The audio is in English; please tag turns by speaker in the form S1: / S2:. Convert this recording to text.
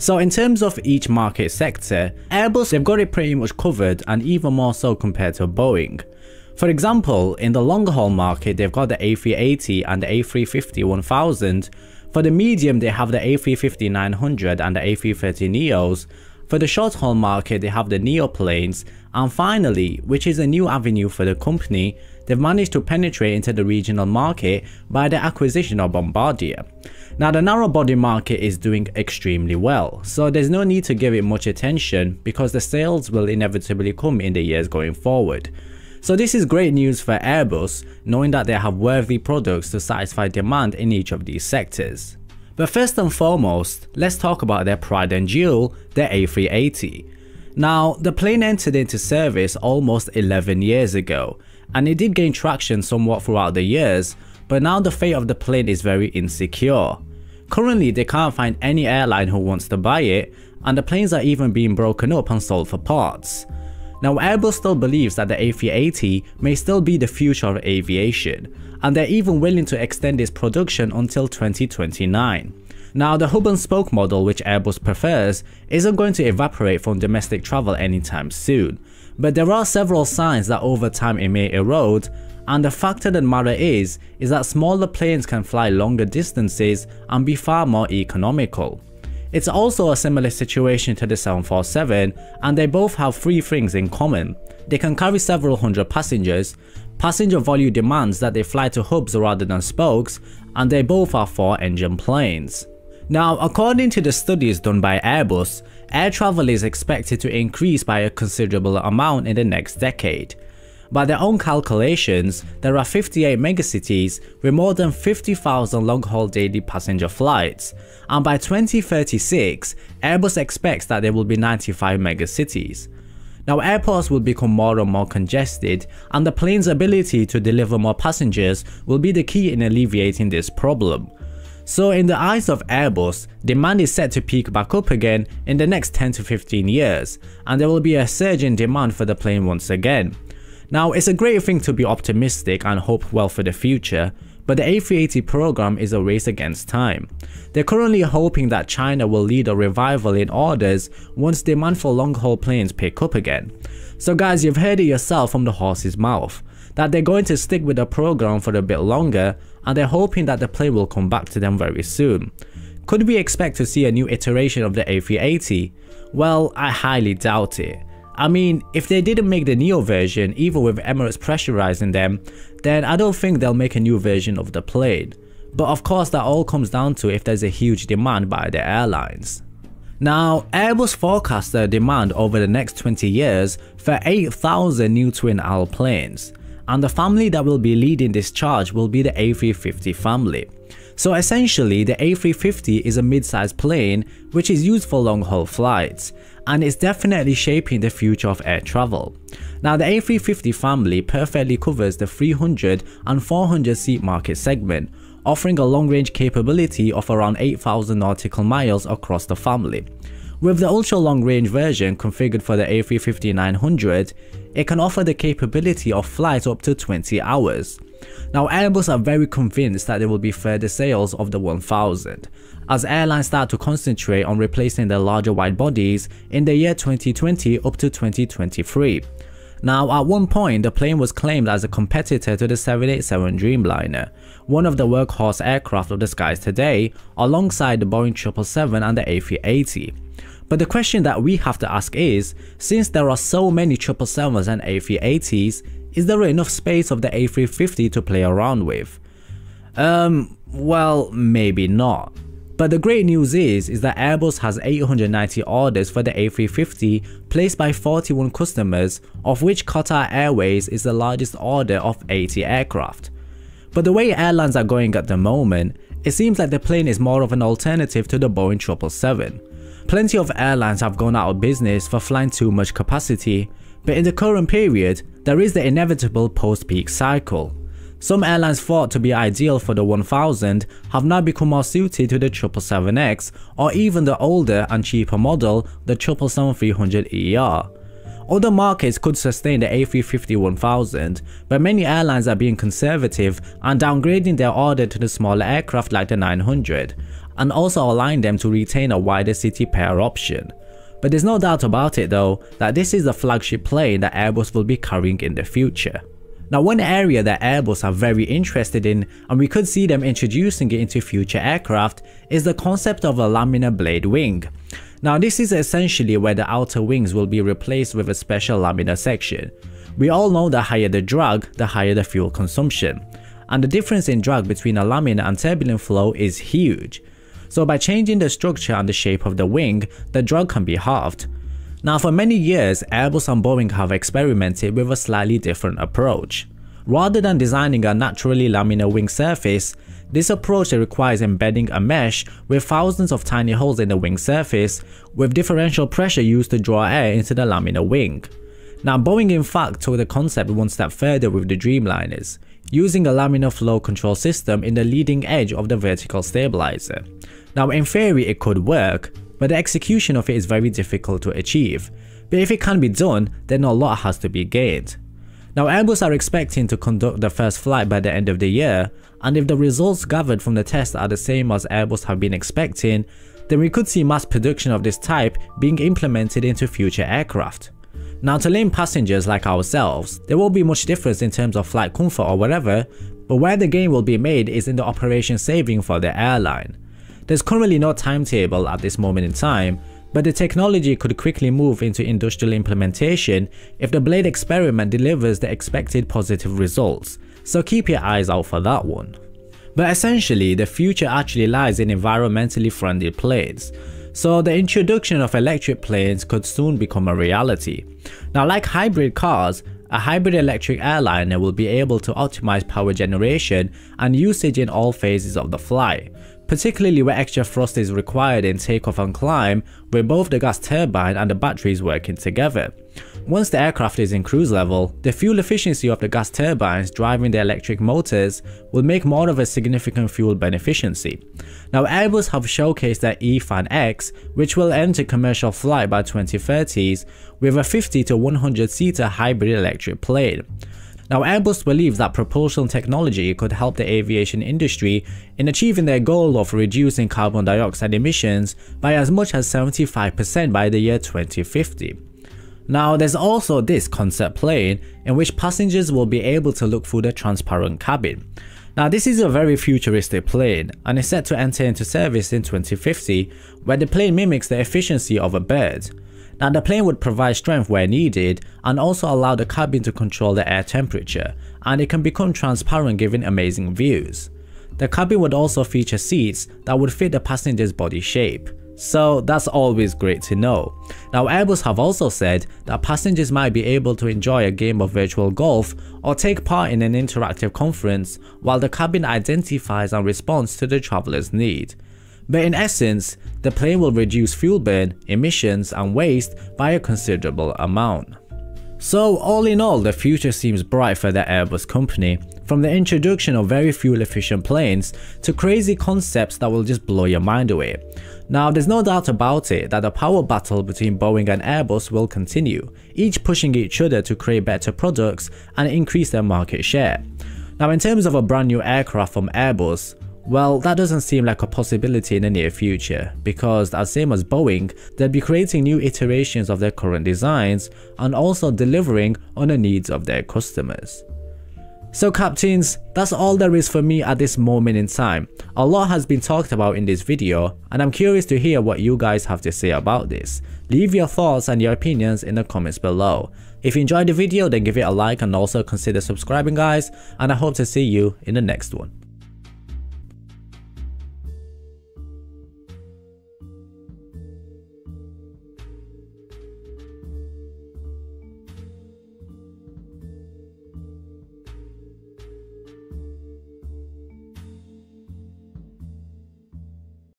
S1: So in terms of each market sector, Airbus they've got it pretty much covered and even more so compared to Boeing. For example, in the long haul market they've got the A380 and the A350-1000, for the medium they have the A350-900 and the A330 Neos, for the short haul market they have the Neo planes, and finally, which is a new avenue for the company, they've managed to penetrate into the regional market by the acquisition of Bombardier. Now the narrow body market is doing extremely well, so there's no need to give it much attention because the sales will inevitably come in the years going forward. So this is great news for Airbus, knowing that they have worthy products to satisfy demand in each of these sectors. But first and foremost, let's talk about their pride and jewel, the A380. Now, the plane entered into service almost 11 years ago, and it did gain traction somewhat throughout the years, but now the fate of the plane is very insecure. Currently, they can't find any airline who wants to buy it, and the planes are even being broken up and sold for parts. Now Airbus still believes that the A380 may still be the future of aviation, and they're even willing to extend its production until 2029. Now the hub and spoke model which Airbus prefers isn't going to evaporate from domestic travel anytime soon, but there are several signs that over time it may erode and the factor that matter is, is that smaller planes can fly longer distances and be far more economical. It's also a similar situation to the 747 and they both have three things in common. They can carry several hundred passengers, passenger volume demands that they fly to hubs rather than spokes, and they both are four engine planes. Now, according to the studies done by Airbus, air travel is expected to increase by a considerable amount in the next decade. By their own calculations, there are 58 megacities with more than 50,000 long-haul daily passenger flights, and by 2036, Airbus expects that there will be 95 megacities. Now airports will become more and more congested and the plane's ability to deliver more passengers will be the key in alleviating this problem. So in the eyes of Airbus, demand is set to peak back up again in the next 10 to 15 years and there will be a surge in demand for the plane once again. Now, it's a great thing to be optimistic and hope well for the future, but the A380 program is a race against time. They're currently hoping that China will lead a revival in orders once demand for long-haul planes pick up again. So guys, you've heard it yourself from the horse's mouth, that they're going to stick with the program for a bit longer and they're hoping that the plane will come back to them very soon. Could we expect to see a new iteration of the A380? Well, I highly doubt it. I mean, if they didn't make the Neo version, even with Emirates pressurizing them, then I don't think they'll make a new version of the plane. But of course that all comes down to if there's a huge demand by the airlines. Now, Airbus forecasts their demand over the next 20 years for 8,000 new twin aisle planes, and the family that will be leading this charge will be the A350 family. So essentially, the A350 is a mid-sized plane which is used for long-haul flights, and it's definitely shaping the future of air travel. Now the A350 family perfectly covers the 300 and 400 seat market segment, offering a long-range capability of around 8,000 nautical miles across the family. With the ultra-long range version configured for the A350-900, it can offer the capability of flight up to 20 hours. Now Airbus are very convinced that there will be further sales of the 1000, as airlines start to concentrate on replacing their larger wide bodies in the year 2020 up to 2023. Now, at one point, the plane was claimed as a competitor to the 787 Dreamliner, one of the workhorse aircraft of the skies today, alongside the Boeing 777 and the A380. But the question that we have to ask is, since there are so many 777s and A380s, is there enough space of the A350 to play around with? Um, well, maybe not. But the great news is, is that Airbus has 890 orders for the A350 placed by 41 customers, of which Qatar Airways is the largest order of 80 aircraft. But the way airlines are going at the moment, it seems like the plane is more of an alternative to the Boeing 777. Plenty of airlines have gone out of business for flying too much capacity, but in the current period, there is the inevitable post-peak cycle. Some airlines thought to be ideal for the 1000 have now become more suited to the 777X or even the older and cheaper model, the 777-300ER. Other markets could sustain the A350-1000, but many airlines are being conservative and downgrading their order to the smaller aircraft like the 900. and also allowing them to retain a wider city pair option. But there's no doubt about it though that this is the flagship plane that Airbus will be carrying in the future. Now one area that Airbus are very interested in and we could see them introducing it into future aircraft is the concept of a laminar blade wing. Now this is essentially where the outer wings will be replaced with a special laminar section. We all know the higher the drag, the higher the fuel consumption. And the difference in drag between a laminar and turbulent flow is huge. So by changing the structure and the shape of the wing, the drag can be halved. Now for many years, Airbus and Boeing have experimented with a slightly different approach. Rather than designing a naturally laminar wing surface, this approach requires embedding a mesh with thousands of tiny holes in the wing surface, with differential pressure used to draw air into the laminar wing. Now Boeing in fact took the concept one step further with the Dreamliners, using a laminar flow control system in the leading edge of the vertical stabilizer. Now in theory it could work, but the execution of it is very difficult to achieve. But if it can be done, then a lot has to be gained. Now Airbus are expecting to conduct the first flight by the end of the year, and if the results gathered from the test are the same as Airbus have been expecting, then we could see mass production of this type being implemented into future aircraft. Now to lame passengers like ourselves, there won't be much difference in terms of flight comfort or whatever, but where the gain will be made is in the operation saving for the airline. There's currently no timetable at this moment in time, but the technology could quickly move into industrial implementation if the blade experiment delivers the expected positive results, so keep your eyes out for that one. But essentially, the future actually lies in environmentally friendly planes, so the introduction of electric planes could soon become a reality. Now like hybrid cars, a hybrid electric airliner will be able to optimize power generation and usage in all phases of the flight, particularly where extra thrust is required in takeoff and climb with both the gas turbine and the batteries working together. Once the aircraft is in cruise level, the fuel efficiency of the gas turbines driving the electric motors will make more of a significant fuel beneficiency. Now Airbus have showcased their E-Fan X, which will enter commercial flight by 2030s with a 50 to 100 seater hybrid electric plane. Now Airbus believes that propulsion technology could help the aviation industry in achieving their goal of reducing carbon dioxide emissions by as much as 75% by the year 2050. Now there's also this concept plane in which passengers will be able to look through the transparent cabin. Now this is a very futuristic plane and is set to enter into service in 2050 where the plane mimics the efficiency of a bird. Now the plane would provide strength where needed and also allow the cabin to control the air temperature and it can become transparent giving amazing views. The cabin would also feature seats that would fit the passenger's body shape. So that's always great to know. Now Airbus have also said that passengers might be able to enjoy a game of virtual golf or take part in an interactive conference while the cabin identifies and responds to the traveler's need. But in essence, the plane will reduce fuel burn, emissions and waste by a considerable amount. So all in all, the future seems bright for the Airbus company, from the introduction of very fuel efficient planes to crazy concepts that will just blow your mind away. Now there's no doubt about it that the power battle between Boeing and Airbus will continue, each pushing each other to create better products and increase their market share. Now in terms of a brand new aircraft from Airbus, well, that doesn't seem like a possibility in the near future, because as same as Boeing, they'll be creating new iterations of their current designs and also delivering on the needs of their customers. So captains, that's all there is for me at this moment in time. A lot has been talked about in this video and I'm curious to hear what you guys have to say about this. Leave your thoughts and your opinions in the comments below. If you enjoyed the video then give it a like and also consider subscribing guys and I hope to see you in the next one.